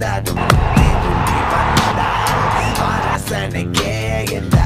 dado Dedim bir bana da que é.